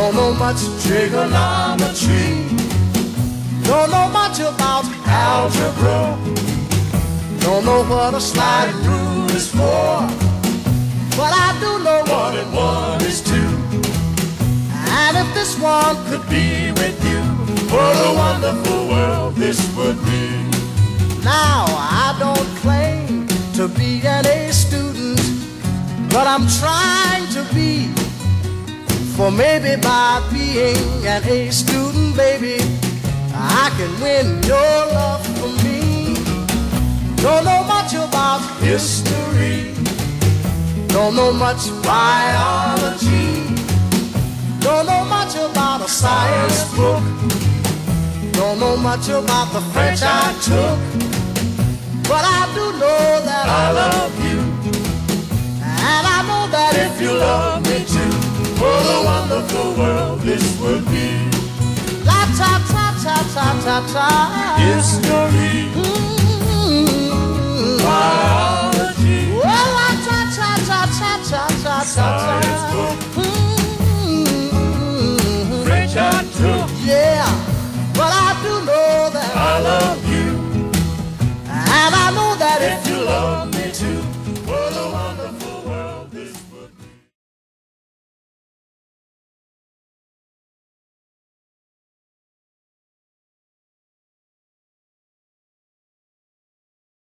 Don't know much trigonometry. Don't know much about algebra. Don't know what a slide rule is for. But I do know one and one is two. And if this one could be with you, what a wonderful world this would be. Now, I don't claim to be an A student, but I'm trying to be. For maybe by being an A student, baby, I can win your love for me. Don't know much about history. Don't know much biology. Don't know much about a science book. Don't know much about the French I took. But I of the world this would be. La ta ta ta ta ta ta. History. Mm-hmm. Biology. Well, la ta ta ta ta ta ta ta. Science book.